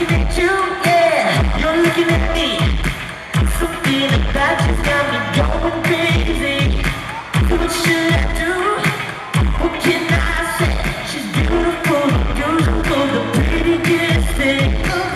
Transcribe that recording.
looking at you, yeah, you're looking at me. Something about you's got me going crazy. So what should I do? What can I say? She's beautiful, beautiful, the prettiest thing.